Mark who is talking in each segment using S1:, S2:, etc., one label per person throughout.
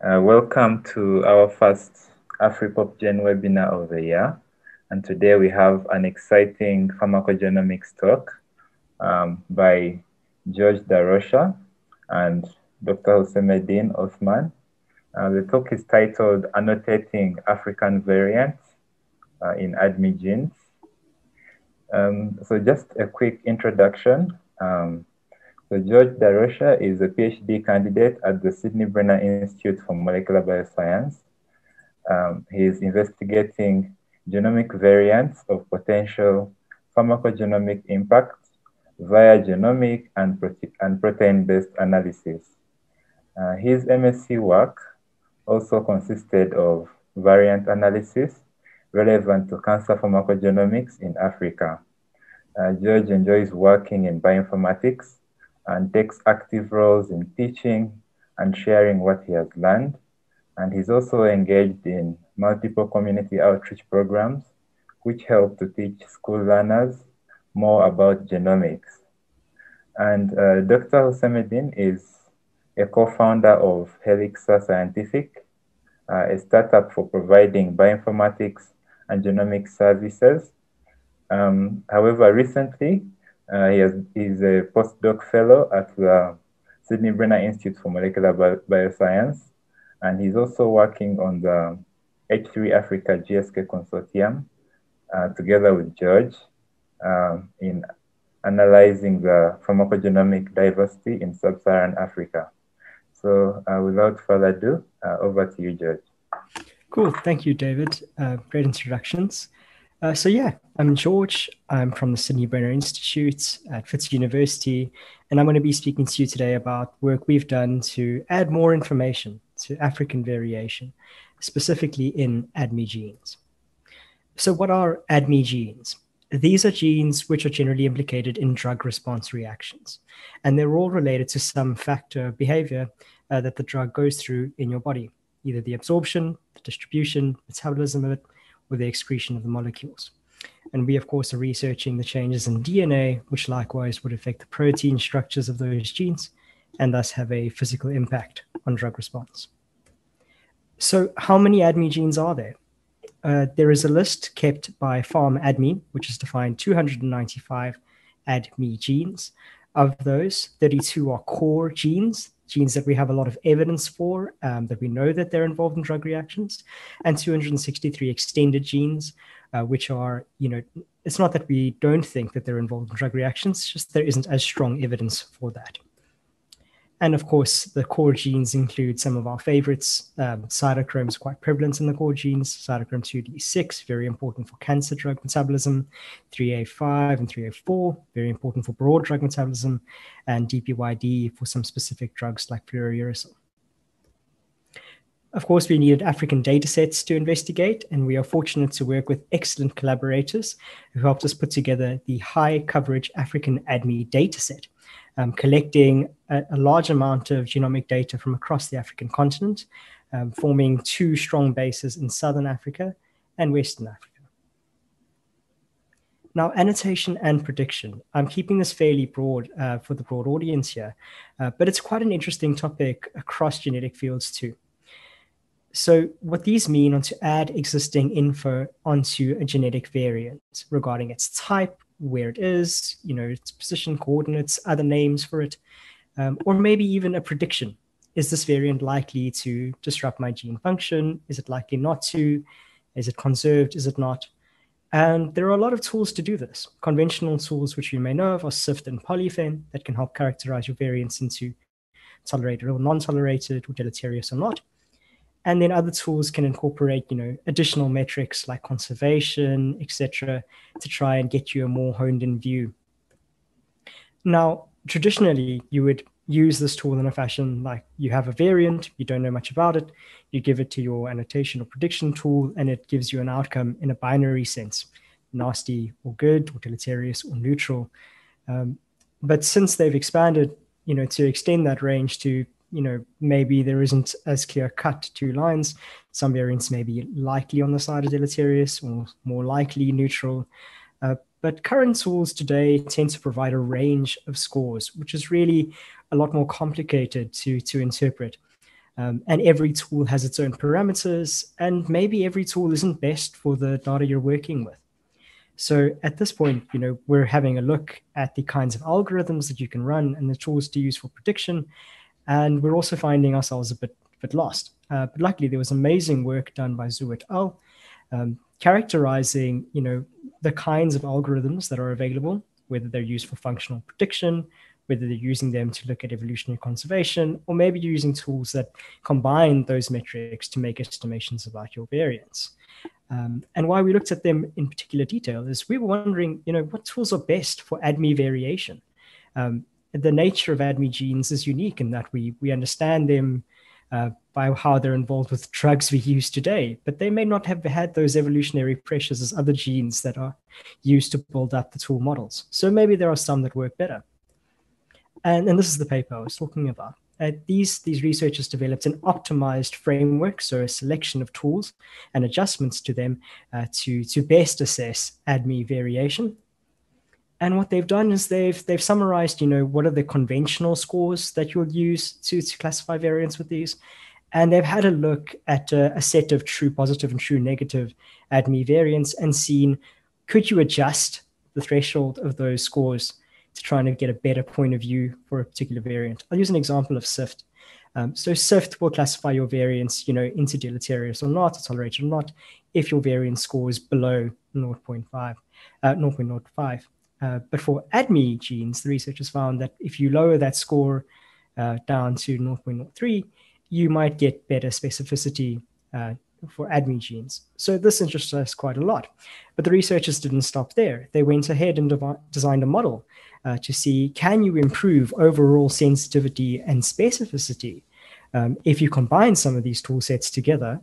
S1: Uh, welcome to our first AfriPOP-Gen webinar of the year. And today we have an exciting pharmacogenomics talk um, by George Darosha and Dr. Hussemeddin Othman. Uh, the talk is titled Annotating African Variants uh, in ADME Genes. Um, so just a quick introduction. Um, so George Darosha is a PhD candidate at the Sydney Brenner Institute for Molecular Bioscience. Um, he is investigating genomic variants of potential pharmacogenomic impact via genomic and, prote and protein-based analysis. Uh, his MSc work also consisted of variant analysis relevant to cancer pharmacogenomics in Africa. Uh, George enjoys working in bioinformatics and takes active roles in teaching and sharing what he has learned. And he's also engaged in multiple community outreach programs, which help to teach school learners more about genomics. And uh, Dr. Hussemeddin is a co-founder of Helixa Scientific, uh, a startup for providing bioinformatics and genomic services. Um, however, recently, uh, he is a postdoc fellow at the Sidney Brenner Institute for Molecular Bioscience, and he's also working on the H3 Africa GSK Consortium uh, together with George um, in analyzing the pharmacogenomic diversity in sub-Saharan Africa. So uh, without further ado, uh, over to you, George.
S2: Cool. Thank you, David. Uh, great introductions. Uh, so yeah, I'm George. I'm from the Sydney Brenner Institute at Wits University, and I'm going to be speaking to you today about work we've done to add more information to African variation, specifically in ADME genes. So what are ADME genes? These are genes which are generally implicated in drug response reactions, and they're all related to some factor of behavior uh, that the drug goes through in your body, either the absorption, the distribution, metabolism of it, with the excretion of the molecules. And we, of course, are researching the changes in DNA, which likewise would affect the protein structures of those genes and thus have a physical impact on drug response. So, how many ADME genes are there? Uh, there is a list kept by PharmADME, which has defined 295 ADME genes. Of those, 32 are core genes, genes that we have a lot of evidence for, um, that we know that they're involved in drug reactions, and 263 extended genes, uh, which are, you know, it's not that we don't think that they're involved in drug reactions, just there isn't as strong evidence for that. And of course, the core genes include some of our favorites. Um, cytochrome is quite prevalent in the core genes. Cytochrome 2D6, very important for cancer drug metabolism. 3A5 and 3A4, very important for broad drug metabolism. And DPYD for some specific drugs like fluorouracil. Of course, we needed African data sets to investigate, and we are fortunate to work with excellent collaborators who helped us put together the high coverage African ADME dataset um, collecting a, a, large amount of genomic data from across the African continent, um, forming two strong bases in Southern Africa and Western Africa. Now, annotation and prediction. I'm keeping this fairly broad uh, for the broad audience here, uh, but it's quite an interesting topic across genetic fields too. So, what these mean are to add existing info onto a genetic variant regarding its type, where it is, you know, its position, coordinates, other names for it, um, or maybe even a prediction. Is this variant likely to disrupt my gene function? Is it likely not to? Is it conserved? Is it not? And there are a lot of tools to do this. Conventional tools, which you may know of, are SIFT and PolyPhen that can help characterize your variants into tolerated or non-tolerated, or deleterious or not and then other tools can incorporate you know additional metrics like conservation etc to try and get you a more honed in view. Now traditionally you would use this tool in a fashion like you have a variant you don't know much about it you give it to your annotation or prediction tool and it gives you an outcome in a binary sense nasty or good or deleterious or neutral. Um, but since they've expanded you know to extend that range to you know maybe there isn't as clear cut two lines some variants may be likely on the side of deleterious or more likely neutral uh, but current tools today tend to provide a range of scores which is really a lot more complicated to to interpret Um, and every tool has its own parameters, and maybe every tool isn't best for the data you're working with. So at this point, you know, we're having a look at the kinds of algorithms that you can run and the tools to use for prediction. And we're also finding ourselves a bit, bit lost. Uh, but luckily, there was amazing work done by Zhu et al. Um, characterizing, you know, the kinds of algorithms that are available, whether they're used for functional prediction, whether they're using them to look at evolutionary conservation, or maybe you're using tools that combine those metrics to make estimations about your variance. Um, and why we looked at them in particular detail is we were wondering, you know, what tools are best for ADME variation? Um, the nature of ADME genes is unique in that we, we understand them uh, by how they're involved with drugs we use today, but they may not have had those evolutionary pressures as other genes that are used to build up the tool models. So maybe there are some that work better. And, and this is the paper I was talking about. Uh, these, these researchers developed an optimized framework, so a selection of tools and adjustments to them uh, to, to best assess ADME variation. And what they've done is they've they've summarized, you know, what are the conventional scores that you'll use to, to classify variants with these. And they've had a look at a, a set of true positive and true negative ADME variants and seen could you adjust the threshold of those scores to try and get a better point of view for a particular variant. I'll use an example of SIFT. Um, so SIFT will classify your variants you know, into deleterious or not, or tolerated or not, if your variant score is below 0.5, uh, 0.05. Uh, but for ADME genes, the researchers found that if you lower that score uh, down to 0.03, you might get better specificity uh, for ADME genes. So this interests us quite a lot. But the researchers didn't stop there. They went ahead and designed a model uh, to see can you improve overall sensitivity and specificity um, if you combine some of these tool sets together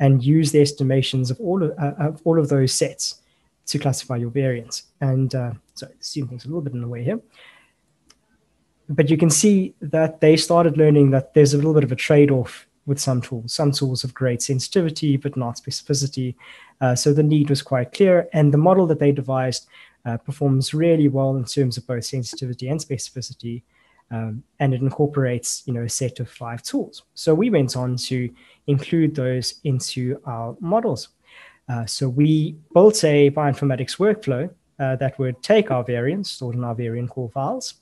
S2: and use the estimations of all of, uh, of all of those sets to classify your variance. And uh, sorry, zoom things a little bit in the way here. But you can see that they started learning that there's a little bit of a trade-off with some tools. Some tools have great sensitivity, but not specificity. Uh, so the need was quite clear. And the model that they devised uh, performs really well in terms of both sensitivity and specificity. Um, and it incorporates, you know, a set of five tools. So we went on to include those into our models. Uh, so we built a bioinformatics workflow uh, that would take our variants stored in our variant call files,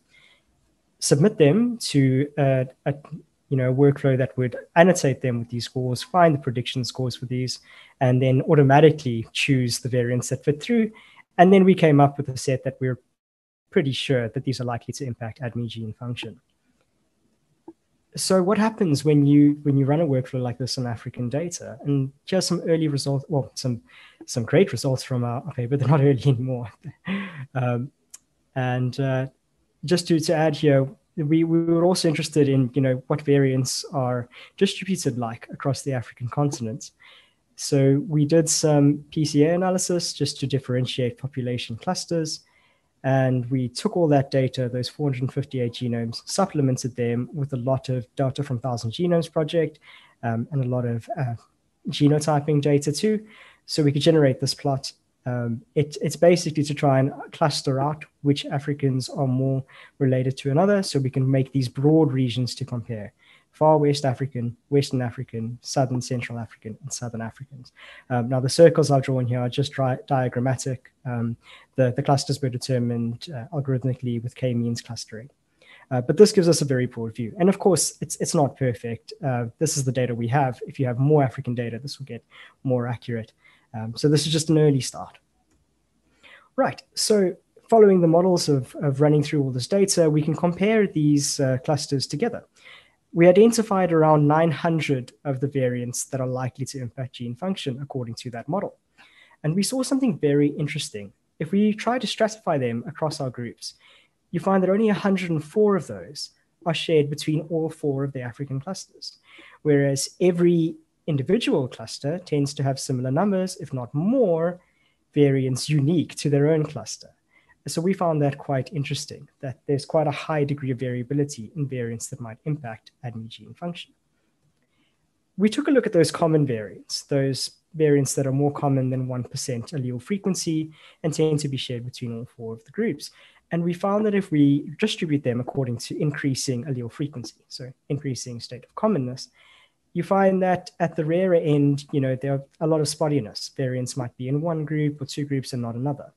S2: submit them to a, a you know, workflow that would annotate them with these scores, find the prediction scores for these, and then automatically choose the variants that fit through. And then we came up with a set that we're pretty sure that these are likely to impact ADME gene function so what happens when you when you run a workflow like this on African data? And just some early results, well, some some great results from our, paper. They're not early anymore. um, and uh, just to, to add here, we, we were also interested in you know what variants are distributed like across the African continent. So we did some PCA analysis just to differentiate population clusters and we took all that data, those 458 genomes, supplemented them with a lot of data from Thousand Genomes Project um, and a lot of uh, genotyping data too. So we could generate this plot. Um, it, it's basically to try and cluster out which Africans are more related to another so we can make these broad regions to compare far West African, Western African, Southern Central African, and Southern Africans. Um, now, the circles I've drawn here are just di- diagrammatic. Um, the, the clusters were determined uh, algorithmically with k-means clustering. Uh, but this gives us a very broad view. And of course, it's, it's not perfect. Uh, this is the data we have. If you have more African data, this will get more accurate. Um, so this is just an early start. Right, so following the models of, of running through all this data, we can compare these uh, clusters together we identified around 900 of the variants that are likely to impact gene function according to that model. And we saw something very interesting. If we try to stratify them across our groups, you find that only 104 of those are shared between all four of the African clusters, whereas every individual cluster tends to have similar numbers, if not more, variants unique to their own cluster. So we found that quite interesting, that there's quite a high degree of variability in variants that might impact ADME gene function. We took a look at those common variants, those variants that are more common than 1% allele frequency and tend to be shared between all four of the groups. And we found that if we distribute them according to increasing allele frequency, so increasing state of commonness, you find that at the rarer end, you know, there are a lot of spottiness. Variants might be in one group or two groups and not another.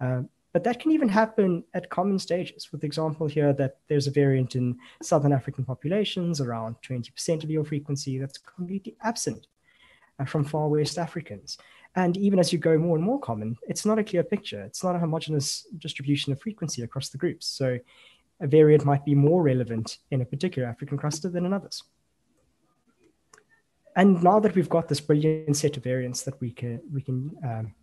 S2: Um, but that can even happen at common stages. With the example here that there's a variant in Southern African populations, around 20% allele frequency, that's completely absent uh, from far West Africans. And even as you go more and more common, it's not a clear picture. It's not a homogeneous distribution of frequency across the groups. So a variant might be more relevant in a particular African cluster than in others. And now that we've got this brilliant set of variants that we can, we can um,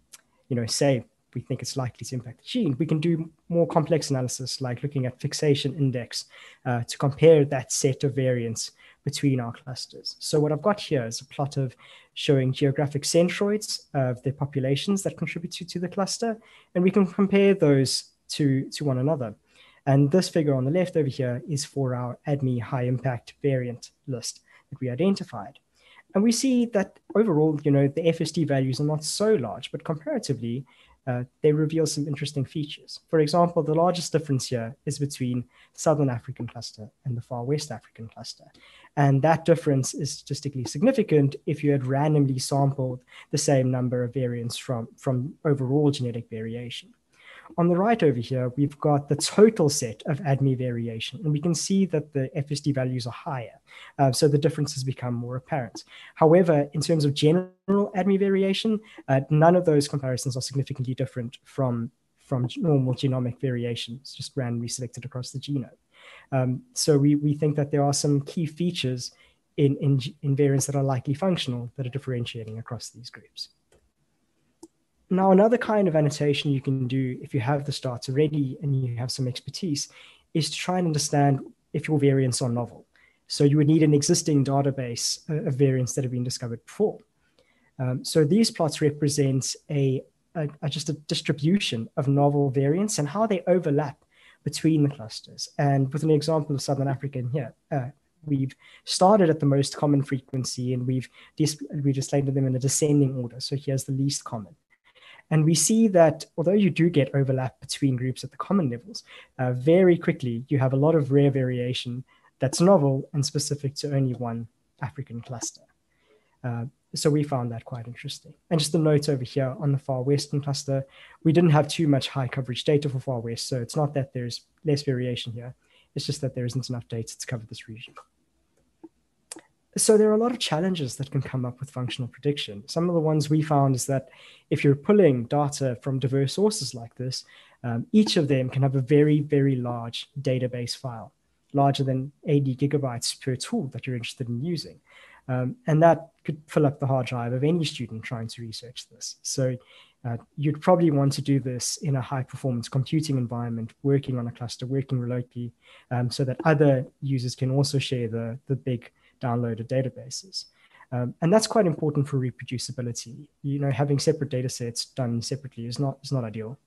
S2: you know, say we think it's likely to impact the gene, we can do more complex analysis like looking at fixation index uh, to compare that set of variants between our clusters. So what I've got here is a plot of showing geographic centroids of the populations that contribute to, to the cluster, and we can compare those to, to one another. And this figure on the left over here is for our ADME high impact variant list that we identified. And we see that overall, you know, the FSD values are not so large, but comparatively, uh, they reveal some interesting features. For example, the largest difference here is between Southern African cluster and the Far West African cluster. And that difference is statistically significant if you had randomly sampled the same number of variants from, from overall genetic variation. On the right over here, we've got the total set of ADME variation, and we can see that the FSD values are higher. Uh, so the differences become more apparent. However, in terms of general ADME variation, uh, none of those comparisons are significantly different from, from normal genomic variations, just randomly selected across the genome. Um, so we, we think that there are some key features in, in, in variants that are likely functional that are differentiating across these groups. Now, another kind of annotation you can do if you have the starts already and you have some expertise is to try and understand if your variants are novel. So you would need an existing database uh, of variants that have been discovered before. Um, so these plots represent a, a, a, just a distribution of novel variants and how they overlap between the clusters. And with an example of Southern Africa here, uh, we've started at the most common frequency and we've dis- we displayed them in a descending order. So here's the least common. And we see that although you do get overlap between groups at the common levels, uh, very quickly you have a lot of rare variation that's novel and specific to only one African cluster. Uh, so we found that quite interesting. And just a note over here on the far western cluster, we didn't have too much high coverage data for far west. So it's not that there's less variation here. It's just that there isn't enough data to cover this region. So there are a lot of challenges that can come up with functional prediction. Some of the ones we found is that if you're pulling data from diverse sources like this, um, each of them can have a very, very large database file, larger than 80 gigabytes per tool that you're interested in using. Um, and that could fill up the hard drive of any student trying to research this. So uh, you'd probably want to do this in a high performance computing environment, working on a cluster, working remotely, um, so that other users can also share the, the big downloaded databases. Um, and that's quite important for reproducibility. You know, having separate data sets done separately is not, is not ideal.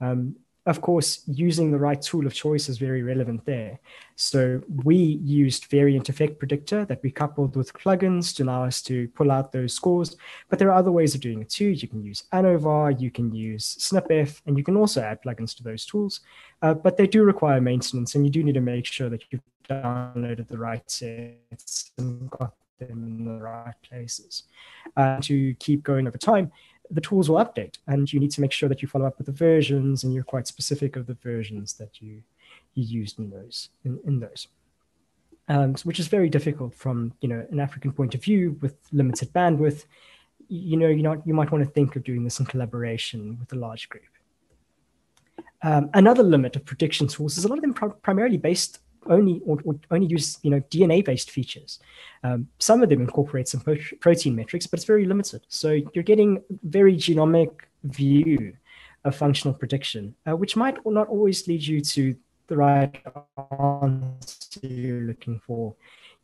S2: Um, of course, using the right tool of choice is very relevant there. So we used variant effect predictor that we coupled with plugins to allow us to pull out those scores. But there are other ways of doing it too. You can use ANOVA, you can use SnpEff, and you can also add plugins to those tools. Uh, but they do require maintenance, and you do need to make sure that you've downloaded the right sets and got them in the right places. Uh, to keep going over time, the tools will update and you need to make sure that you follow up with the versions and you're quite specific of the versions that you you used in those in, in those. Um, which is very difficult from you know an african point of view with limited bandwidth. You know you know you might want to think of doing this in collaboration with a large group. Um, another limit of prediction tools is a lot of them pr- primarily based only or, or only use you know DNA based features. Um, some of them incorporate some pro- protein metrics, but it's very limited. So you're getting very genomic view of functional prediction, uh, which might not always lead you to the right answer you're looking for.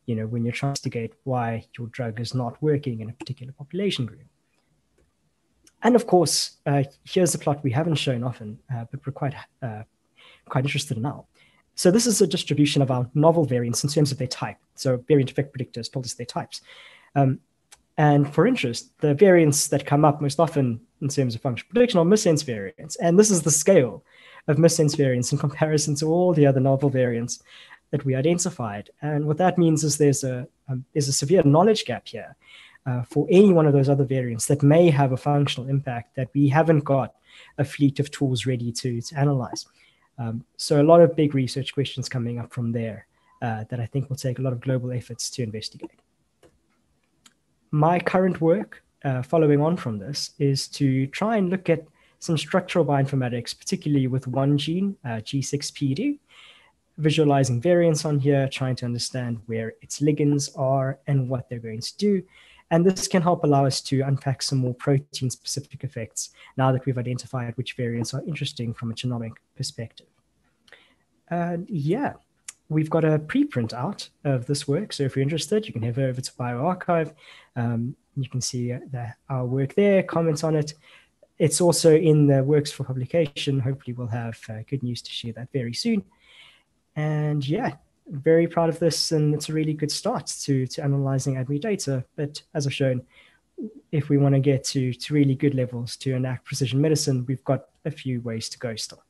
S2: You know, when you're trying to investigate why your drug is not working in a particular population group. And of course, uh, here's a plot we haven't shown often, uh, but we're quite uh, quite interested in now. So this is a distribution of our novel variants in terms of their type. So variant effect predictors told us their types. Um, and for interest, the variants that come up most often in terms of functional prediction are missense variants. And this is the scale of missense variants in comparison to all the other novel variants. that we identified. And what that means is there's a, um, there's a severe knowledge gap here uh, for any one of those other variants that may have a functional impact that we haven't got a fleet of tools ready to, to analyze. Um, so a lot of big research questions coming up from there uh, that I think will take a lot of global efforts to investigate. My current work uh, following on from this is to try and look at some structural bioinformatics, particularly with one gene, uh, G6PD, visualizing variants on here, trying to understand where its ligands are and what they're going to do. And this can help allow us to unpack some more protein specific effects now that we've identified which variants are interesting from a genomic perspective. Yeah, we've got a preprint out of this work. So if you're interested, you can head over to bioRxiv. Um, you can see the, our work there, comment on it. It's also in the works for publication. Hopefully, we'll have uh, good news to share that very soon. And yeah, very proud of this, and it's a really good start to to analyzing ADME data. But as I've shown, if we want to get to to really good levels to enact precision medicine, we've got a few ways to go still.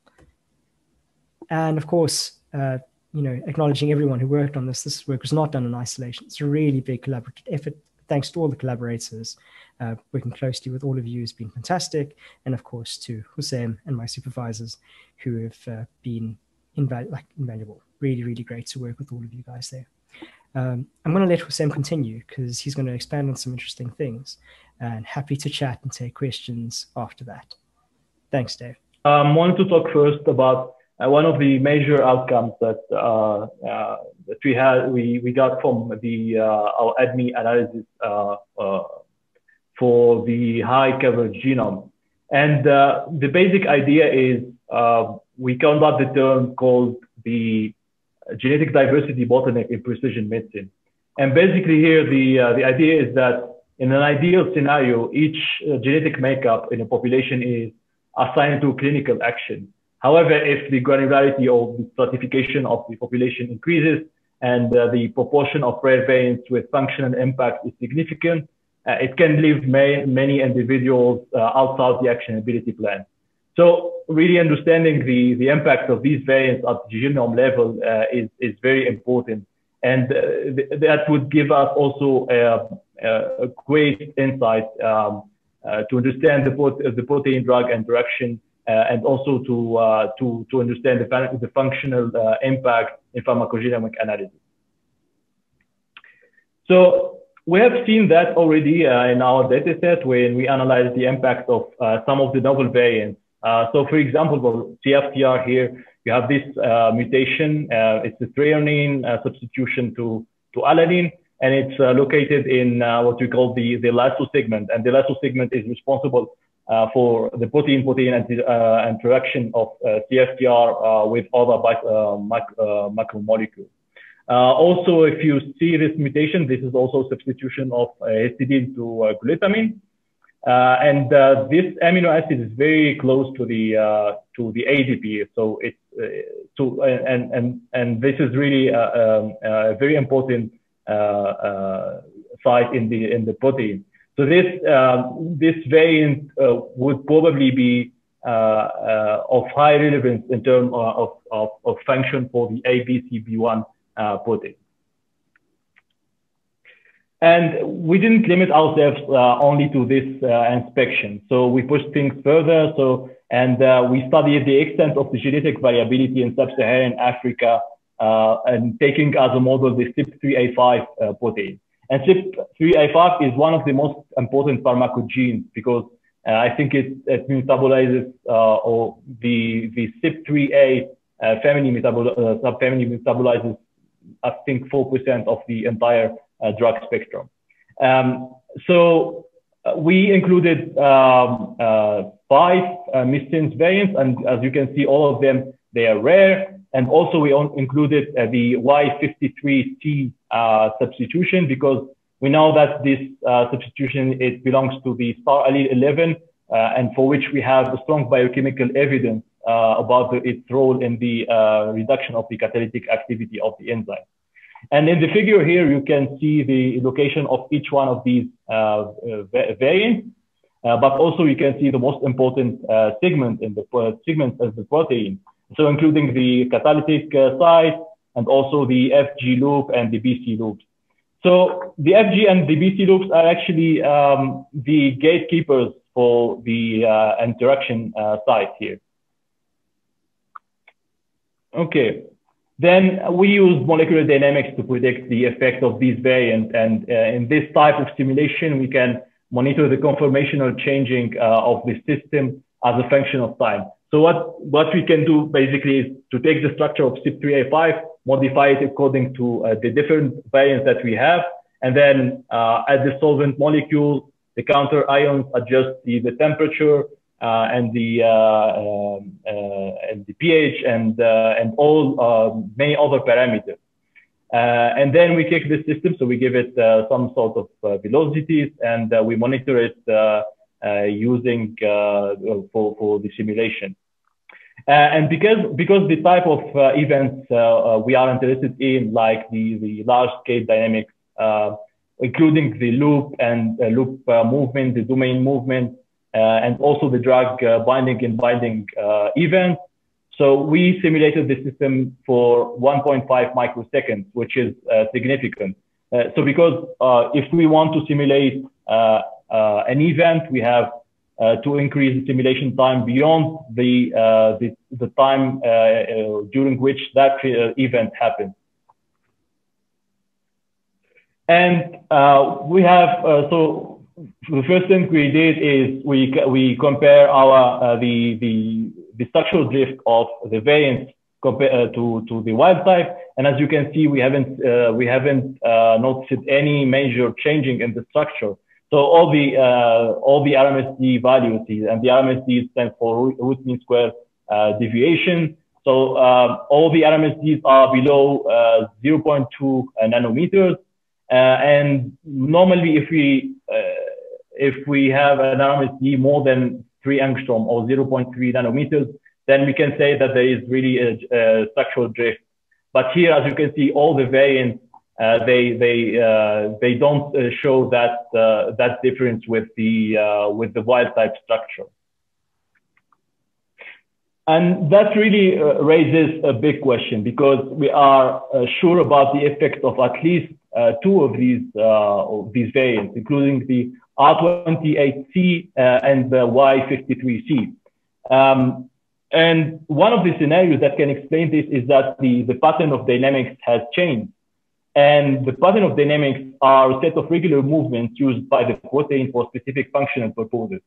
S2: And of course, uh, you know, acknowledging everyone who worked on this. This work was not done in isolation. It's a really big collaborative effort. Thanks to all the collaborators. Uh, working closely with all of you has been fantastic. And of course, to Hussein and my supervisors who have uh, been like invaluable. Really, really great to work with all of you guys there. Um, I'm going to let Hussein continue because he's going to expand on some interesting things and happy to chat and take questions after that. Thanks, Dave.
S3: I um, wanted to talk first about uh, one of the major outcomes that, uh, uh, that we had, we, we got from the, uh, our ADME analysis uh, uh, for the high coverage genome. And the basic idea is we come up the term called the genetic diversity bottleneck in precision medicine. And basically here, the, uh, the idea is that in an ideal scenario, each uh, genetic makeup in a population is assigned to clinical action. However, if the granularity of the stratification of the population increases and uh, the proportion of rare variants with functional impact is significant, uh, it can leave may, many individuals uh, outside the actionability plan. So really understanding the, the impact of these variants at the genome level uh, is, is very important. And uh, th that would give us also a, a great insight um, uh, to understand the, the protein drug interaction uh, and also to, uh, to, to understand the, the functional uh, impact in pharmacogenomic analysis. So we have seen that already in our dataset when we analyzed the impact of some of the novel variants uh, Uh, so for example, for CFTR here, you have this uh, mutation. Uh, it's a threonine uh, substitution to, to alanine, and it's uh, located in uh, what we call the, the LASO segment. And the LASO segment is responsible uh, for the protein-protein interaction of CFTR with other macromolecules. also, if you see this mutation, this is also substitution of histidine to glutamine. Uh, and uh, this amino acid is very close to the uh, to the ADP, so it's uh, to and and and this is really a, um, a very important uh, uh, site in the in the protein. So this um, this variant would probably be uh of high relevance in terms of, of, of function for the ABCB1 uh protein. And we didn't limit ourselves uh, only to this uh, inspection. So we pushed things further. So, and uh, we studied the extent of the genetic variability in sub-Saharan Africa uh, and taking as a model the CYP3A5 uh, protein. And CYP3A5 is one of the most important pharmacogenes because uh, I think it, it metabolizes or the, the CYP3A family metabol subfamily metabolizes, I think, 4% of the entire uh, drug spectrum. Um, so uh, we included um, uh, five missense variants, and as you can see, all of them, they are rare. And also we included the Y53C substitution because we know that this substitution, it belongs to the star allele 11, and for which we have strong biochemical evidence uh, about the, its role in the uh, reduction of the catalytic activity of the enzyme. And in the figure here, you can see the location of each one of these uh, variants, uh, but also you can see the most important uh, segment in the segments of the protein. So including the catalytic uh, site, and also the FG loop and the BC loops. So the FG and the BC loops are actually um, the gatekeepers for the uh, interaction uh, site here. Okay, then we use molecular dynamics to predict the effect of these variants. And uh, in this type of simulation, we can monitor the conformational changing uh, of the system as a function of time. So what, what we can do basically is to take the structure of CYP3A5, modify it according to uh, the different variants that we have, and then uh, add the solvent molecule, the counter ions, adjust the, the temperature, Uh, and the uh, uh, and the pH and uh, and all uh, many other parameters. and then we kick the system, so we give it some sort of velocities, and we monitor it using for for the simulation. Uh, and because because the type of uh, events uh, we are interested in, like the the large scale dynamics, including the loop and loop movement, the domain movement, uh, and also the drug uh, binding and binding uh, event. So we simulated the system for 1.5 microseconds, which is significant. so because if we want to simulate an event, we have uh, to increase the simulation time beyond the uh, the, the, time uh, during which that event happened. And we have so the first thing we did is we we compare our uh, the the the structural drift of the variant compared uh, to to the wild type, and as you can see, we haven't uh, we haven't uh, noticed any major changing in the structure. So all the uh, all the RMSD values, and the RMSD stands for root mean square uh, deviation. So um, all the RMSDs are below 0.2 nanometers. and normally, if we if we have an RMSD more than three angstrom or 0.3 nanometers, then we can say that there is really a, a structural drift. But here, as you can see, all the variants uh, they they uh, they don't uh, show that uh, that difference with the uh, with the wild type structure. And that really uh, raises a big question because we are sure about the effect of at least two of these of these variants, including the R28C uh, and the Y53C. Um, and one of the scenarios that can explain this is that the, the pattern of dynamics has changed. And the pattern of dynamics are a set of regular movements used by the protein for specific functional purposes.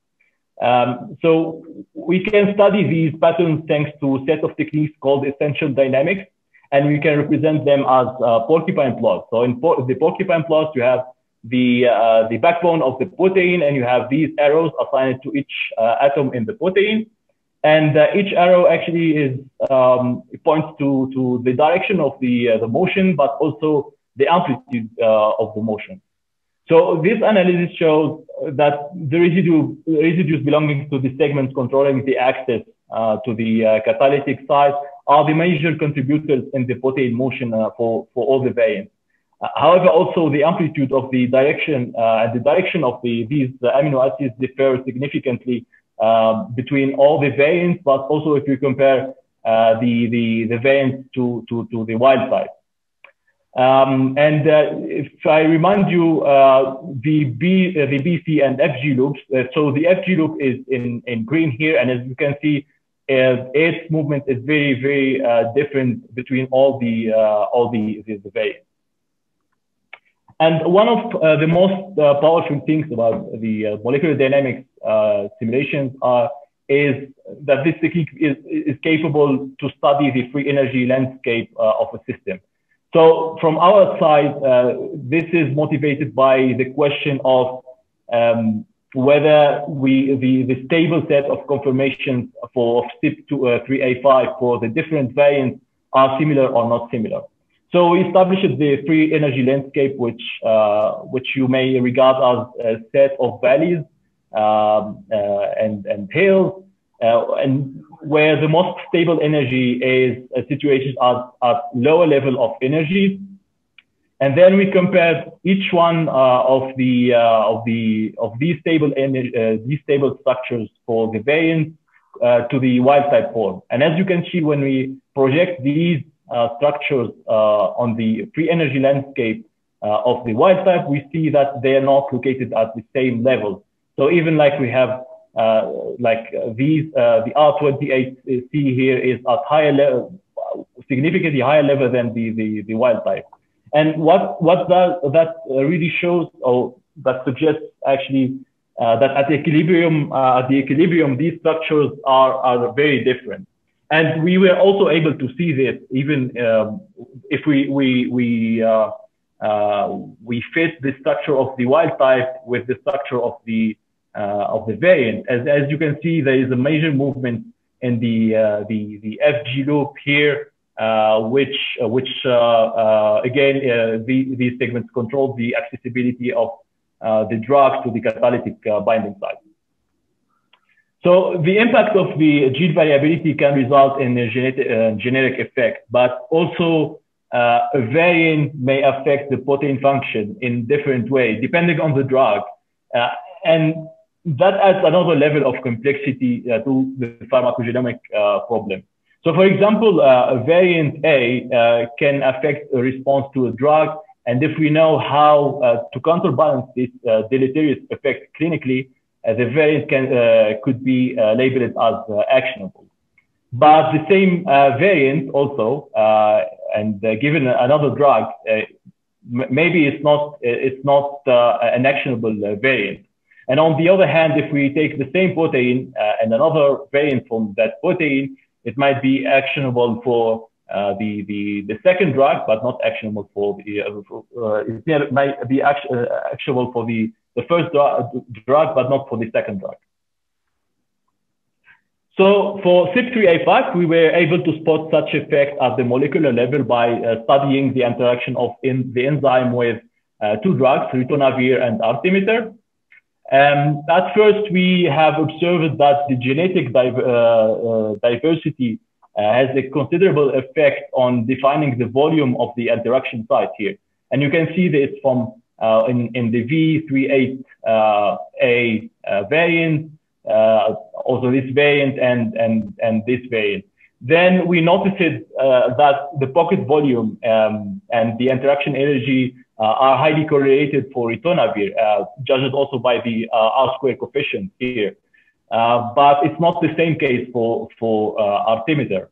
S3: Um, so we can study these patterns thanks to a set of techniques called essential dynamics, and we can represent them as uh, porcupine plots. So in por the porcupine plots, you have the, uh, the backbone of the protein, and you have these arrows assigned to each uh, atom in the protein. And uh, each arrow actually is um, points to, to the direction of the, uh, the motion, but also the amplitude uh, of the motion. So this analysis shows that the residue, residues belonging to the segments controlling the access uh, to the catalytic site are the major contributors in the protein motion for, for all the variants. Uh, however, also the amplitude of the direction uh, and the direction of the, these the amino acids differ significantly um, between all the variants, but also if you compare uh, the, the, the variants to, to, to the wild type. Um, and uh, if I remind you, uh, the B, uh, the BC and FG loops. so the FG loop is in, in green here, and as you can see, its movement is very very different between all the all the, the, the variants. And one of uh, the most uh, powerful things about the uh, molecular dynamics uh, simulations are, is that this technique is, is capable to study the free energy landscape uh, of a system. So from our side, uh, this is motivated by the question of um, whether we the, the stable set of conformations for CYP3A5 for the different variants are similar or not similar. So we established the free energy landscape, which uh, which you may regard as a set of valleys um, uh, and and hills, uh, and where the most stable energy is situated at, at lower level of energy. And then we compared each one uh, of the uh, of the of these stable energy, uh, these stable structures for the variance to the wild type form. And as you can see, when we project these structures on the free energy landscape of the wild type, we see that they are not located at the same level. So even like we have uh, like uh, these, uh, the R28C here is at higher level, significantly higher level than the, the, the wild type. And what, what that, that really shows, or that suggests actually uh, that at the equilibrium, uh, at the equilibrium, these structures are, are very different. And we were also able to see this even um, if we, we, we, uh, uh, we fit the structure of the wild type with the structure of the uh, of the variant. As, as you can see, there is a major movement in the, uh, the, the FG loop here, uh, which, which uh again, the, these segments control the accessibility of uh the drug to the catalytic binding site. So the impact of the gene variability can result in a genetic, uh, generic effect, but also uh, a variant may affect the protein function in different ways, depending on the drug. Uh, and that adds another level of complexity uh, to the pharmacogenomic uh, problem. So, for example, uh, variant A uh, can affect a response to a drug, and if we know how uh, to counterbalance this uh, deleterious effect clinically, the variant can uh, could be uh, labeled as uh, actionable. But the same variant also, and given another drug, maybe it's not it's not an actionable variant. And on the other hand, if we take the same protein uh, and another variant from that protein, it might be actionable for uh, the, the, the second drug, but not actionable for the, uh, it might be act uh, actionable for the, the first drug, but not for the second drug. So for CYP3A5, we were able to spot such effect at the molecular level by uh, studying the interaction of in the enzyme with uh, two drugs, ritonavir and artemether. Um, at first, we have observed that the genetic uh, uh, diversity uh, has a considerable effect on defining the volume of the interaction site here. And you can see this from in, in the V38A uh, variant, uh, also this variant and, and, and this variant. Then we noticed that the pocket volume um, and the interaction energy uh, are highly correlated for ritonavir, uh, judged also by the uh, R-square coefficient here. but it's not the same case for, for artemether.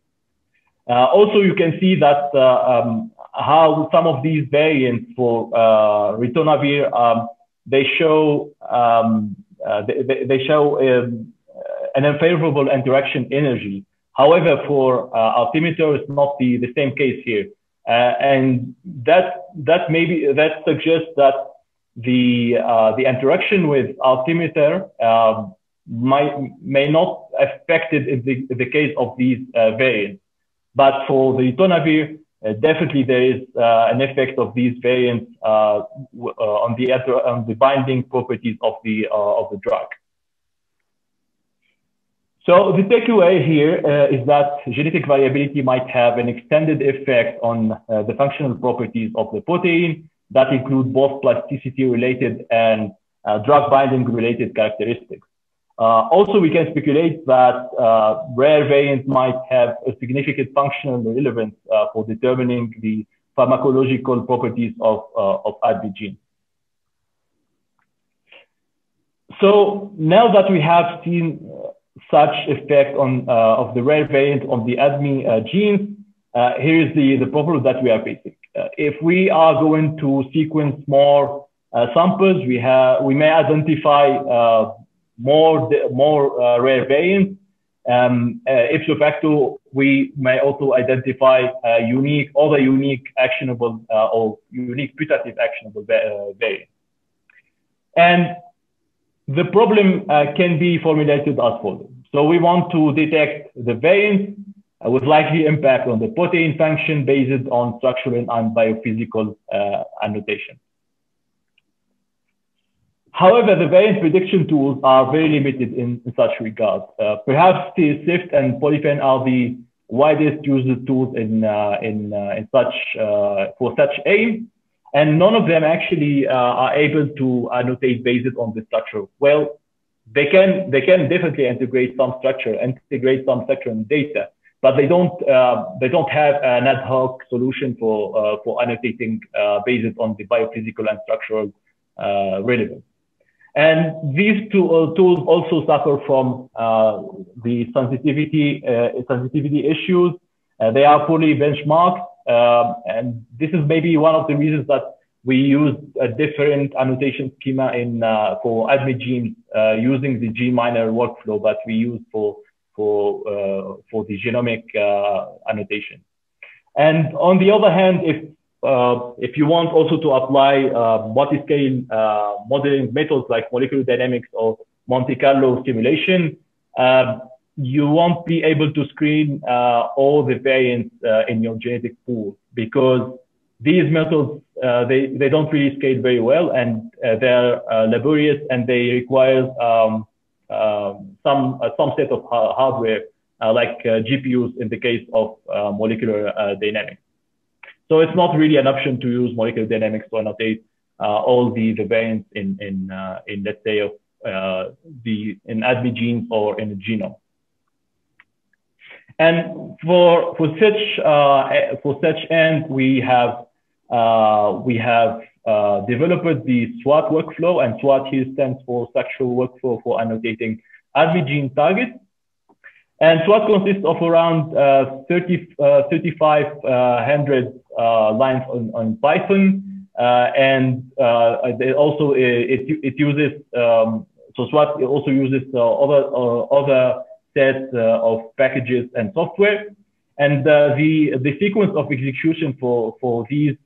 S3: also, you can see that um, how some of these variants for ritonavir, um, they show um, they, they, show um, an unfavorable interaction energy. However, for uh, artemether, it's not the, the same case here. Uh, and that that maybe that suggests that the uh, the interaction with altimeter um, might may not affected in the, the case of these uh, variants, but for the ritonavir, uh, definitely there is uh, an effect of these variants uh, on the on the binding properties of the of the drug. So the takeaway here uh, is that genetic variability might have an extended effect on uh, the functional properties of the protein that include both plasticity related and uh, drug binding related characteristics. Uh, also, we can speculate that uh, rare variants might have a significant functional relevance uh, for determining the pharmacological properties of, of ADME genes. So now that we have seen such effect on uh, of the rare variant on the ADME uh, genes, uh, here is the, the problem that we are facing. if we are going to sequence more samples, we have we may identify more more rare variants. Um, uh, ipso facto, we may also identify uh, unique, other unique actionable uh, or unique putative actionable variants. And the problem uh, can be formulated as follows. So we want to detect the variant uh, with likely impact on the protein function based on structural and biophysical uh, annotation. However, the variant prediction tools are very limited in, in such regard. Uh, perhaps the SIFT and PolyPhen are the widest used tools in, uh, in, uh, in such, for such aim and none of them actually uh, are able to annotate based on the structure. Well, they can they can definitely integrate some structure, integrate some structure data, but they don't they don't have an ad hoc solution for for annotating based on the biophysical and structural relevance. And these two uh, tools also suffer from uh, the sensitivity uh, sensitivity issues. they are poorly benchmarked, um, and this is maybe one of the reasons that we use a different annotation schema in for ADME genes using the GMiner workflow that we use for for for the genomic annotation. And on the other hand, if uh, if you want also to apply uh, multi-scale uh, modeling methods like molecular dynamics or Monte Carlo simulation, um, you won't be able to screen uh, all the variants uh, in your genetic pool because these methods uh, they they don't really scale very well and they're laborious and they require um, um some some set of hardware like GPUs in the case of molecular dynamics. So it's not really an option to use molecular dynamics to annotate uh, all the, the variants in, in, uh, in let's say, of, uh, the, in ADME genes or in the genome. And for, for such, uh, for such end, we have, uh, we have uh, developed the SWAT workflow and SWAT here stands for structural workflow for annotating ADME gene targets. And SWAT consists of around uh, 30, uh, 3,500 uh, lines on, on Python. Uh, and uh, it also it, it uses um, so SWAT also uses other other sets of packages and software. And the the sequence of execution for for these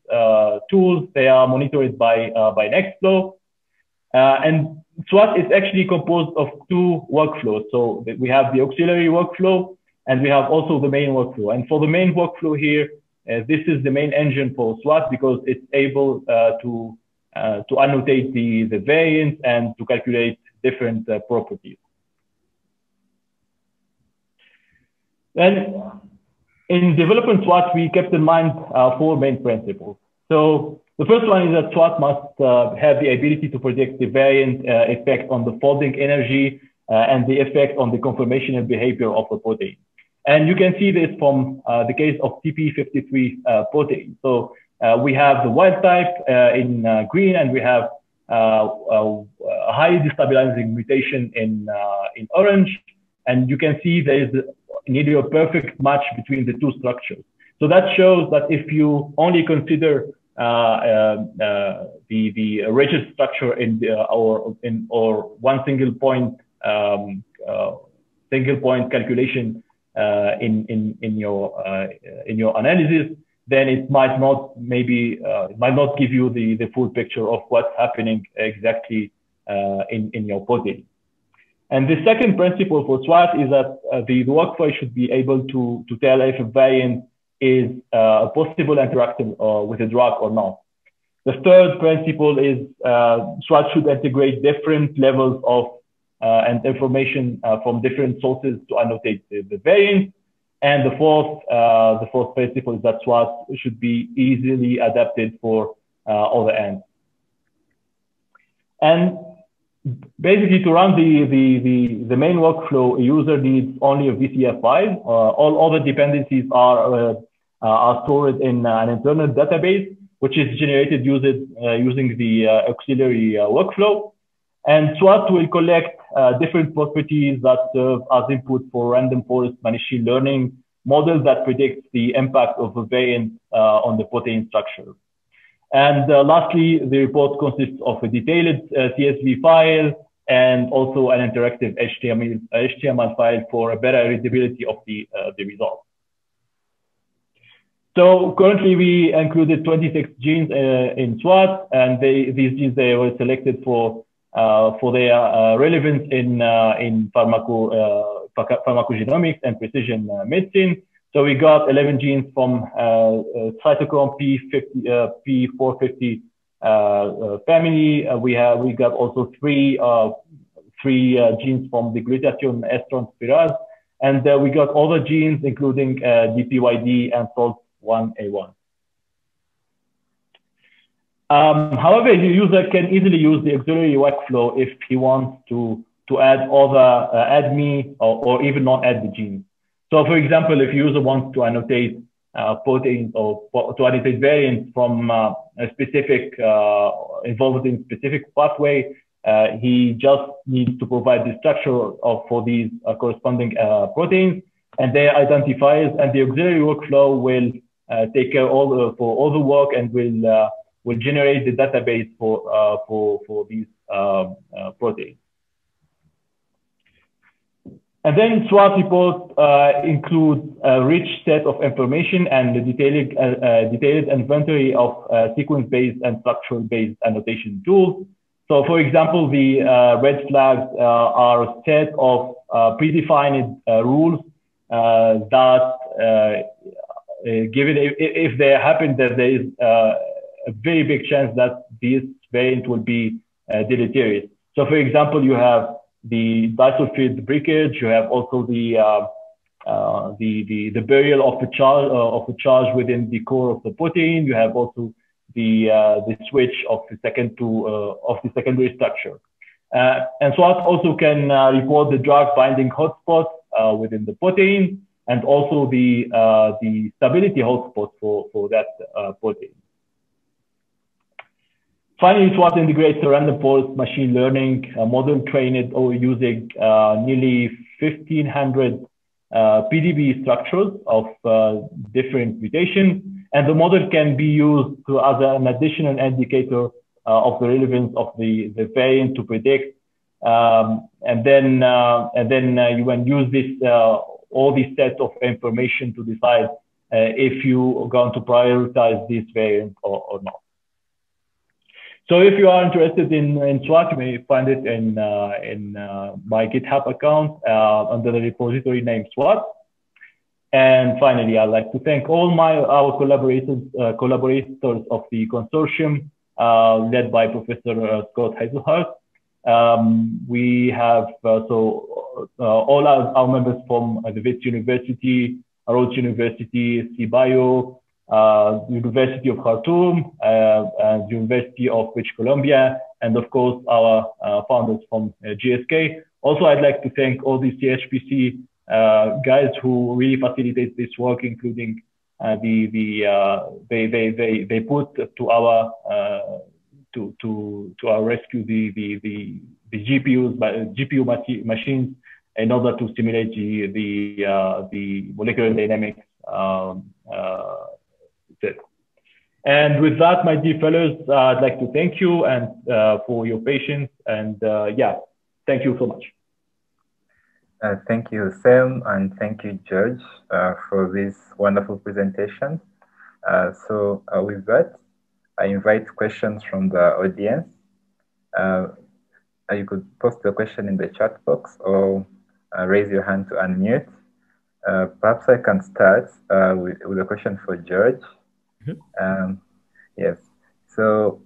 S3: tools they are monitored by by Nextflow. and SWAT is actually composed of two workflows. So we have the auxiliary workflow and we have also the main workflow. And for the main workflow here, uh, this is the main engine for SWAT because it's able uh, to uh, to annotate the, the variants and to calculate different uh, properties. Then in development SWAT, we kept in mind uh, four main principles. So the first one is that SWAT must uh, have the ability to predict the variant effect on the folding energy and the effect on the conformational behavior of the protein. And you can see this from uh, the case of TP53 uh, protein. So uh, we have the wild type uh, in uh, green, and we have uh, a highly destabilizing mutation in, in orange. And you can see there is nearly a perfect match between the two structures. So that shows that if you only consider the, the rigid structure in the, or in or one single point um, single point calculation uh, in in in your uh, in your analysis, then it might not maybe uh, it might not give you the the full picture of what's happening exactly in in your body. And the second principle for SWAT is that uh, the, the workflow should be able to, to tell if a variant is uh, possible interaction uh, with a drug or not. The third principle is uh, SWAT should integrate different levels of uh, and information uh, from different sources to annotate the, the variants. And the fourth, uh, the fourth principle is that SWAT should be easily adapted for other ends. And basically to run the, the, the, the, main workflow, a user needs only a VCF file. Uh, all other dependencies are, uh, are stored in an internal database, which is generated using, uh, using the auxiliary workflow. And SWAT will collect uh, different properties that serve as input for random forest machine learning model that predicts the impact of a variant uh, on the protein structure. And uh, lastly, the report consists of a detailed uh, CSV file and also an interactive HTML, HTML file for a better readability of the, uh, the results. So currently we included 26 genes uh, in SWAT and they, these genes they were selected for uh, for their uh, relevance in uh, in pharmaco, pharmacogenomics and precision medicine. So we got 11 genes from cytochrome P50, P450 family. we have we got also three three genes from the glutathione estrone spirase. And uh, we got other genes, including uh, DPYD and SOLT1A1. Um, however, the user can easily use the auxiliary workflow if he wants to, to add other uh, ADME or, or even not add the gene. So for example, if user wants to annotate uh, proteins or to annotate variants from uh, a specific, uh, involved in specific pathway, uh, he just needs to provide the structure of, for these uh, corresponding uh, proteins and their identifiers and the auxiliary workflow will take care all the, for all the work and will, will generate the database for, for, for these um, proteins. And then SWOT report uh, includes a rich set of information and detailed, uh, uh, detailed inventory of uh, sequence-based and structural-based annotation tools. So for example, the uh, red flags uh, are a set of predefined rules that, given if, if they happen that there is a very big chance that this variant will be deleterious. So for example, you have the disulfide breakage. You have also the uh, uh, the, the the burial of the charge uh, of the charge within the core of the protein. You have also the uh, the switch of the second to uh, of the secondary structure. Uh, and SWOT also can report the drug binding hotspot within the protein and also the the stability hotspot for for that protein. Finally, SWOT integrates random forest machine learning model trained or using uh, nearly 1,500 uh, PDB structures of uh, different mutations. And the model can be used to, as an additional indicator uh, of the relevance of the, the variant to predict. Um, and then, uh, and then uh, you can use this, all these sets of information to decide if you are going to prioritize this variant or, or not. So if you are interested in, in SWOT, you may find it in, uh, in uh, my GitHub account uh, under the repository named SWOT. And finally, I'd like to thank all my our collaborators, uh, collaborators of the consortium uh, led by Professor uh, Scott Hazelhurst. Um, we have so all our, our, members from the Wits University, Rhodes University, CBio, uh, University of Khartoum, uh, University of British Columbia, and of course our uh, founders from uh, GSK. Also, I'd like to thank all the CHPC uh, guys who really facilitate this work, including uh, the the they, they they they put to our to to to our rescue the the the, the GPUs GPU machines in order to stimulate the the the molecular dynamics um, and with that, my dear fellows, uh, I'd like to thank you and uh, for your patience. And uh, yeah, thank you so much.
S1: Uh, thank you, Sam, and thank you, George, uh, for this wonderful presentation. Uh, so with that, I invite questions from the audience. you could post the question in the chat box or raise your hand to unmute. perhaps I can start with, with a question for George. Mm-hmm. Um, yes. So,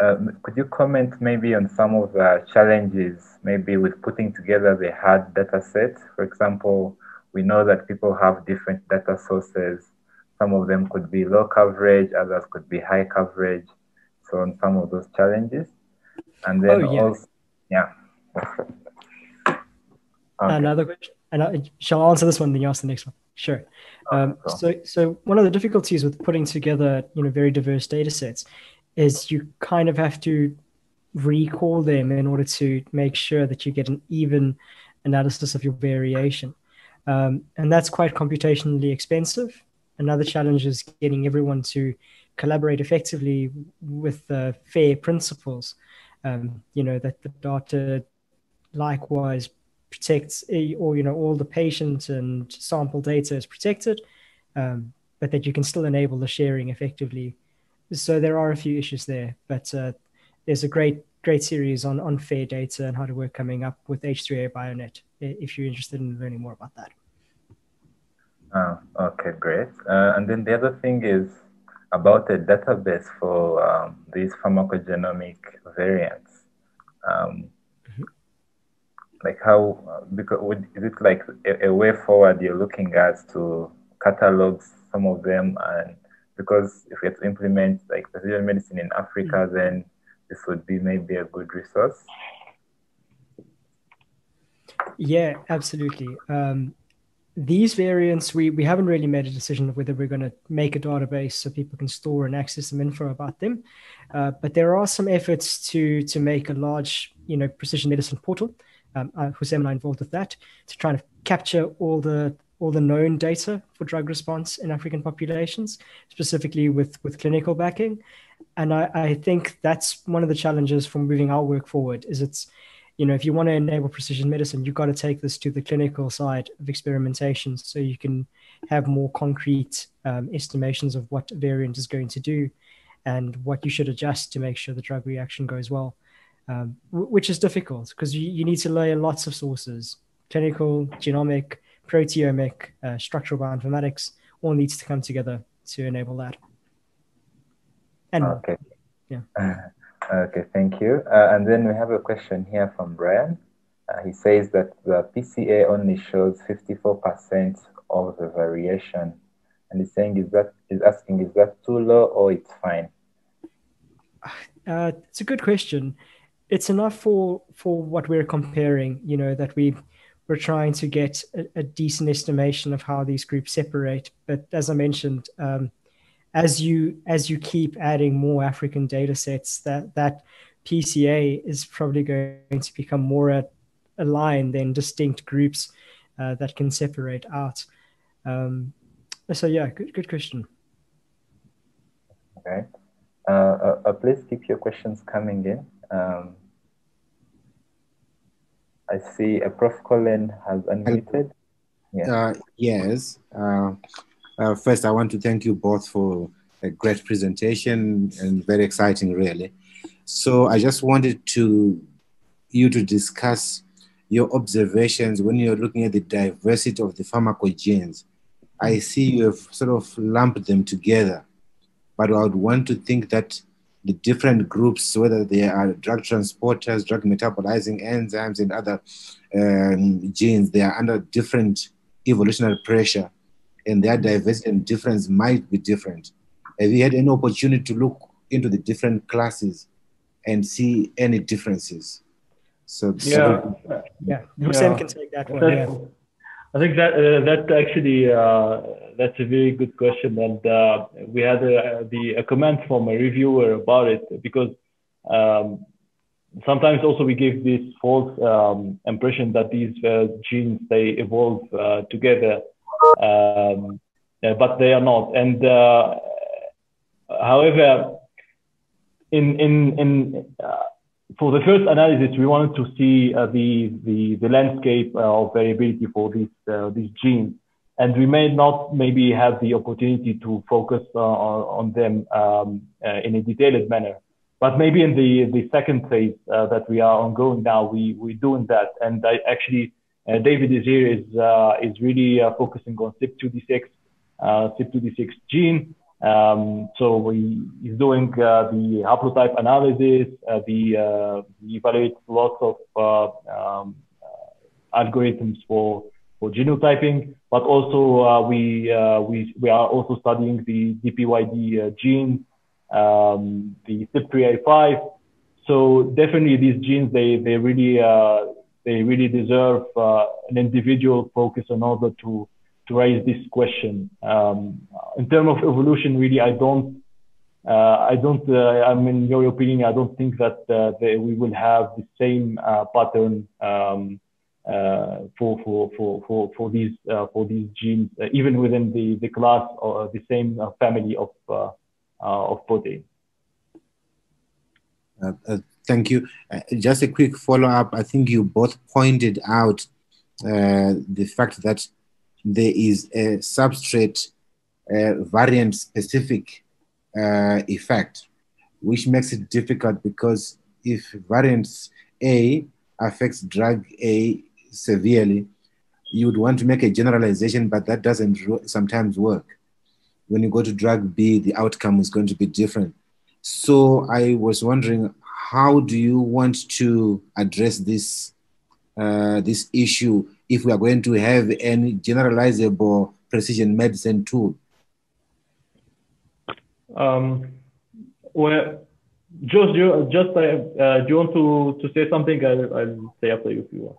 S1: um, could you comment maybe on some of the challenges, maybe with putting together the hard data set? For example, we know that people have different data sources. Some of them could be low coverage, others could be high coverage. So, on some of those challenges. And then oh, yeah. also, yeah.
S2: Okay. Another question. And I shall answer this one, then you ask the next one. Sure. Um, so, so one of the difficulties with putting together, you know, very diverse data sets is you kind of have to recall them in order to make sure that you get an even analysis of your variation. Um, and that's quite computationally expensive. Another challenge is getting everyone to collaborate effectively with uh, fair principles. Um, you know, that the data likewise protects eh, or you know all the patient and sample data is protected um, but that you can still enable the sharing effectively. So there are a few issues there but uh, there's a great great series on on fair data and how to work coming up with h3a bionet if you're interested in learning more about that.
S1: Oh, okay great. Uh, and then the other thing is about a database for um, these pharmacogenomic variants. Um, like how because would, is it like a, a, way forward you're looking at to catalog some of them and because if we have to implement like precision medicine in Africa, mm -hmm. then this would be maybe a good resource.
S2: Yeah, absolutely. Um, these variants, we, we haven't really made a decision of whether we're going to make a database so people can store and access some info about them. Uh, but there are some efforts to to make a large, you know, precision medicine portal. Um, uh, Hussein and I involved with that to try to capture all the all the known data for drug response in African populations, specifically with with clinical backing. And I, I think that's one of the challenges for moving our work forward. Is it's you know, if you want to enable precision medicine, you've got to take this to the clinical side of experimentation so you can have more concrete um, estimations of what variant is going to do and what you should adjust to make sure the drug reaction goes well, um, w- which is difficult because you, you need to layer lots of sources clinical, genomic, proteomic, uh, structural bioinformatics all needs to come together to enable that.
S1: And okay. Yeah. Okay, thank you. Uh, and then we have a question here from Brian. Uh, he says that the PCA only shows 54% of the variation. And he's saying, is that, is asking, is that too low or it's fine?
S2: Uh, it's a good question. It's enough for, for what we're comparing, you know, that we we're trying to get a, a decent estimation of how these groups separate. But as I mentioned, um, as you as you keep adding more African data sets, that that PCA is probably going to become more a, a line than distinct groups uh, that can separate out. Um, so yeah, good good question.
S1: Okay, uh, uh, uh please keep your questions coming in. Um, I see a Prof. Colin has unmuted.
S4: Yeah. Uh, yes. Uh, uh, first, I want to thank you both for a great presentation and very exciting, really. So I just wanted to you to discuss your observations when you're looking at the diversity of the pharmacogenes. I see you have sort of lumped them together, but I would want to think that the different groups, whether they are drug transporters, drug metabolizing enzymes, and other um, genes, they are under different evolutionary pressure and their diversity and difference might be different. Have you had any opportunity to look into the different classes and see any differences?
S3: So yeah,
S2: yeah, Hussein yeah. can take that one. Yeah.
S3: I think that uh, that actually uh, that's a very good question, and uh, we had a, the a comment from a reviewer about it because um, sometimes also we give this false um, impression that these uh, genes they evolve uh, together um, but they are not. And uh, however, in in in uh, for the first analysis, we wanted to see uh, the, the the landscape of variability for these these genes and we may not maybe have the opportunity to focus uh, on, them um, uh, in a detailed manner. But maybe in the, the second phase uh, that we are ongoing now, we, we're doing that. And I actually uh, David is here is uh, is really uh, focusing on CYP2D6, CYP2D6 gene. Um, so we is doing the haplotype analysis. the he evaluates lots of um, algorithms for for genotyping, but also uh, we, uh, we, we are also studying the DPYD uh, gene, um, the CYP3A5. So definitely these genes, they, they really they really deserve uh, an individual focus in order to to raise this question. Um, in terms of evolution, really, I don't. Uh, I don't. Uh, I mean, in your opinion, I don't think that uh, they, we will have the same uh, pattern um, for, for for for for these for these genes, even within the the class or the same family of of protein.
S4: Thank you. Uh, just a quick follow up. I think you both pointed out uh, the fact that there is a substrate uh, variant specific uh, effect, which makes it difficult because if variant A affects drug A severely, you would want to make a generalization, but that doesn't sometimes work. When you go to drug B, the outcome is going to be different. So I was wondering how do you want to address this uh, this issue if we are going to have any generalizable precision medicine tool?
S3: Um, well, just you, just uh, uh, do you want to, to say something? I'll, I'll say after you if you want.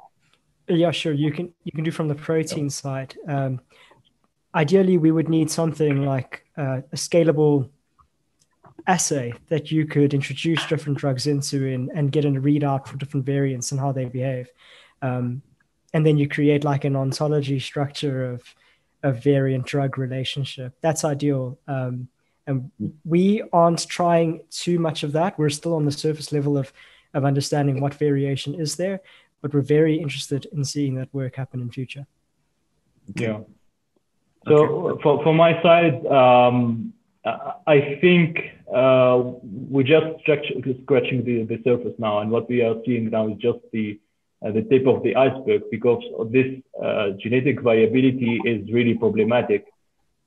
S2: Yeah, sure. You can you can do from the protein side. Um, ideally, we would need something like uh, a scalable assay that you could introduce different drugs into and, and get a readout for different variants and how they behave. Um, and then you create like an ontology structure of a variant drug relationship. That's ideal. Um, and we aren't trying too much of that. We're still on the surface level of, of understanding what variation is there, but we're very interested in seeing that work happen in future.
S3: Yeah. So okay. for, for my side, um, I think uh, we're just scratching the, the surface now, and what we are seeing now is just the the tip of the iceberg because this uh, genetic variability is really problematic.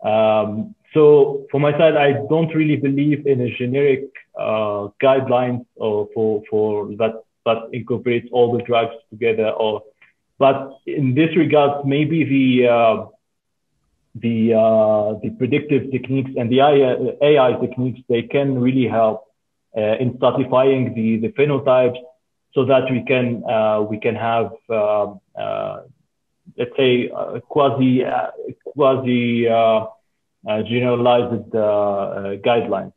S3: Um, so for my side, I don't really believe in a generic uh, guidelines or for for that that incorporates all the drugs together. Or but in this regard, maybe the uh, the uh, the predictive techniques and the AI, AI techniques they can really help uh, in stratifying the the phenotypes so that we can uh, we can have um, uh, let's say quasi uh, quasi uh, generalized guidelines.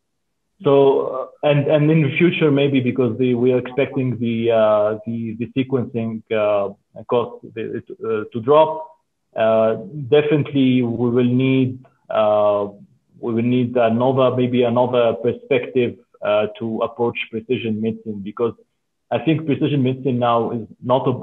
S3: So and and in the future maybe because the, we are expecting the the the sequencing cost to drop uh, definitely we will need uh, we will need another maybe another perspective uh, to approach precision medicine because I think precision medicine now is not a,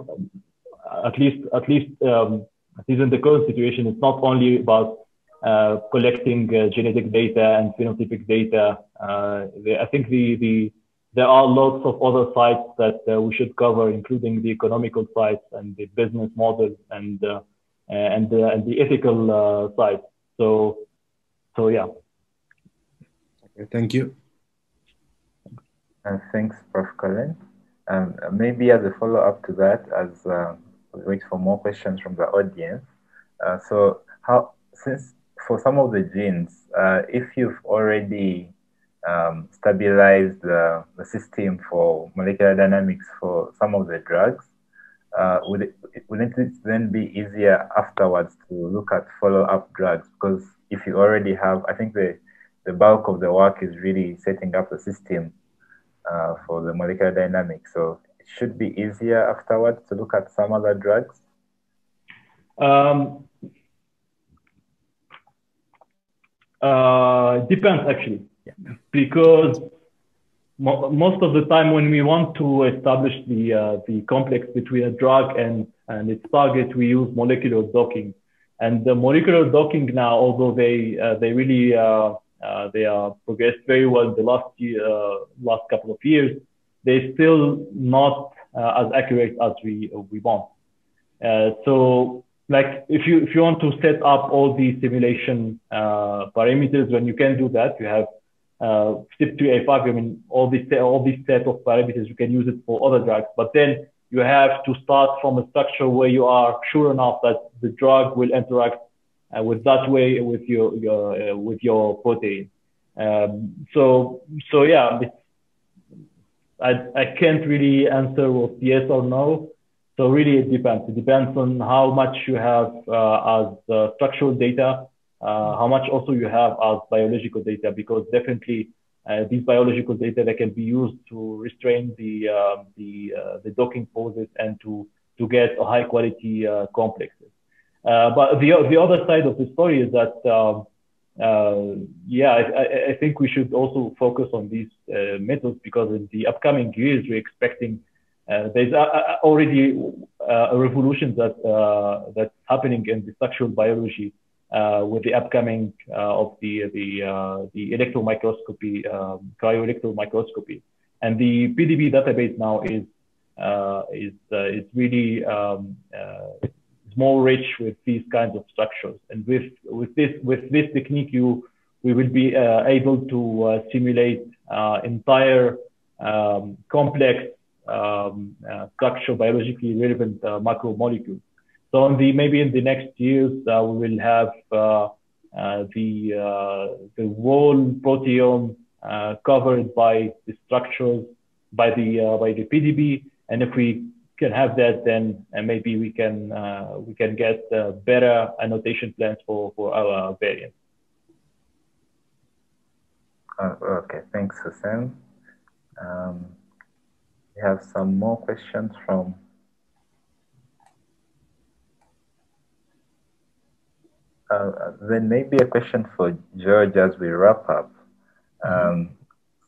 S3: at least at least um, at least in the current situation it's not only about uh, collecting uh, genetic data and phenotypic data. Uh, I think the, the there are lots of other sides that we should cover, including the economical sides and the business models and uh, and the and the ethical uh, side. So so yeah.
S4: Okay, thank you.
S1: Uh, thanks, Prof. Colin. Um, maybe as a follow-up to that, as uh, we wait for more questions from the audience. Uh, so, how since for some of the genes, uh, if you've already um, stabilized the, the system for molecular dynamics for some of the drugs, uh, would, it, wouldn't it then be easier afterwards to look at follow-up drugs? Because if you already have, I think the, the bulk of the work is really setting up the system uh, for the molecular dynamics. So it should be easier afterwards to look at some other drugs?
S3: Um, uh, depends actually, yeah. because most of the time when we want to establish the uh, the complex between a drug and and its target, we use molecular docking. And the molecular docking now, although they uh, they really uh, uh they are progressed very well the last year, uh, last couple of years, they're still not uh, as accurate as we we want. so like if you if you want to set up all these simulation parameters, when you can do that, you have uh, CYP3A5, I mean, all this, all this set of parameters, you can use it for other drugs, but then you have to start from a structure where you are sure enough that the drug will interact uh, with that way with your, your uh, with your protein. Um, so, so yeah, I, I can't really answer with yes or no. So really it depends. It depends on how much you have uh, as uh, structural data uh, how much also you have as biological data, because definitely uh, these biological data that can be used to restrain the um, the uh, the docking poses and to to get a high quality uh, complexes. Uh, but the the other side of the story is that um, uh, yeah, I, I, think we should also focus on these methods because in the upcoming years we're expecting there's already a revolution that that's happening in the structural biology uh, with the upcoming uh, of the the uh, the electron microscopy, um, cryo microscopy, and the PDB database now is uh, is uh, is really um, uh, more rich with these kinds of structures, and with with this with this technique, you we will be able to simulate entire um, complex um, structure biologically relevant macromolecules. So in the maybe in the next years uh, we will have uh, uh, the the whole proteome covered by the structures by the by the PDB, and if we can have that, then and maybe we can uh, we can get uh, better annotation plans for for our variants.
S1: Uh, okay, thanks, Hussein. Um, we have some more questions from Uh, then maybe a question for George as we wrap up. Um,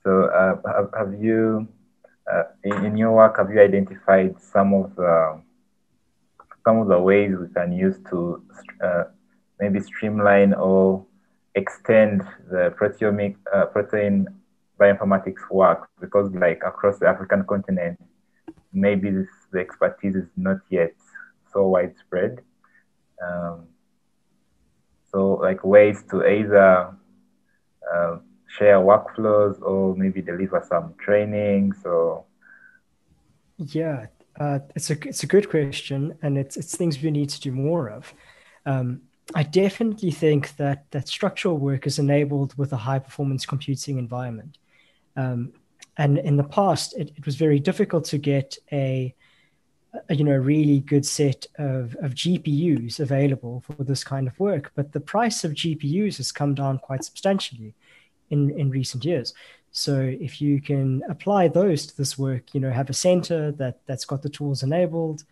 S1: so uh, have, have, you, uh, in, in, your work, have you identified some of the some of the ways we can use to uh, maybe streamline or extend the proteomic uh, protein bioinformatics work? Because like across the African continent, maybe this, the expertise is not yet so widespread. Um, so like ways to either uh, share workflows or maybe deliver some training. So
S2: yeah, uh, it's a it's a good question, and it's it's things we need to do more of. Um, I definitely think that that structural work is enabled with a high performance computing environment. Um, and in the past, it, it was very difficult to get a you know, really good set of, of GPUs available for this kind of work. But the price of GPUs has come down quite substantially in, in recent years. So if you can apply those to this work, you know, have a center that that's got the tools enabled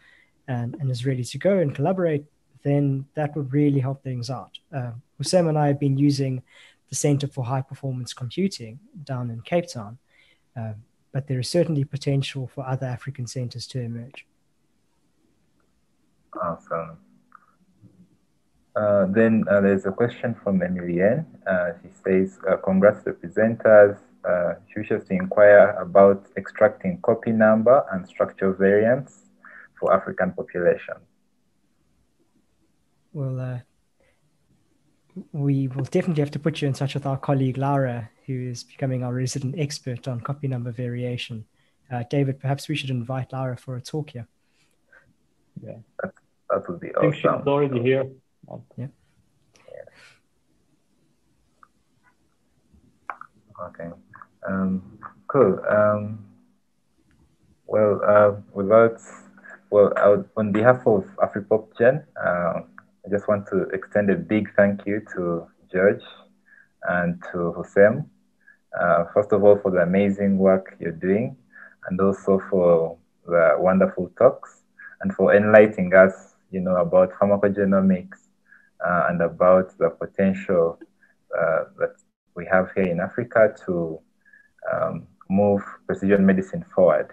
S2: and, and is ready to go and collaborate, then that would really help things out. Uh, Hussein and I have been using the Center for High Performance Computing down in Cape Town, uh, but there is certainly potential for other African centers to emerge.
S1: Awesome. Uh, then uh, there's a question from Emilienne. Uh, she says, uh, congrats to the presenters. Uh, she wishes to inquire about extracting copy number and structure variants for African population.
S2: Well, uh, we will definitely have to put you in touch with our colleague Lara, who is becoming our resident expert on copy number variation. David, perhaps we should invite Lara for a talk here.
S3: Yeah.
S1: That, that would be awesome.
S3: I think she's already here.
S2: Yeah.
S1: Okay. Um, cool. Um, well, uh, without, well, would, on behalf of AfriPopGen, uh, I just want to extend a big thank you to George and to Hussein. Uh, first of all, for the amazing work you're doing, and also for the wonderful talks and for enlightening us, you know, about pharmacogenomics uh, and about the potential uh, that we have here in Africa to um, move precision medicine forward.